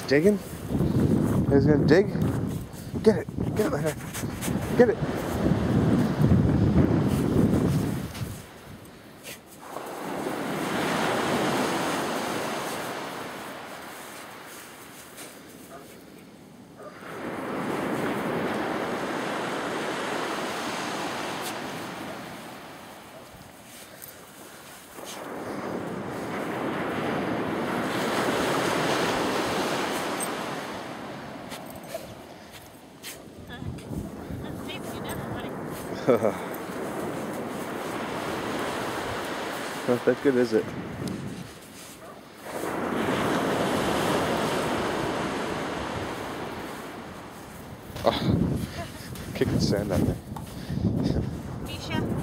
digging? He's gonna dig? Get it. Get it, Lander. Get it. Not that good, is it? Oh, kicking sand at me. Measha?